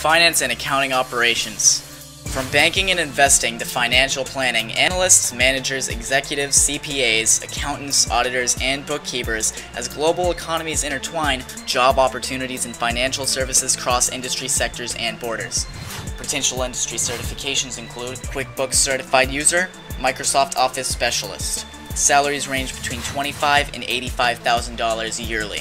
finance and accounting operations. From banking and investing to financial planning, analysts, managers, executives, CPAs, accountants, auditors, and bookkeepers, as global economies intertwine, job opportunities in financial services cross industry sectors and borders. Potential industry certifications include QuickBooks Certified User, Microsoft Office Specialist. Salaries range between $25 and $85,000 yearly.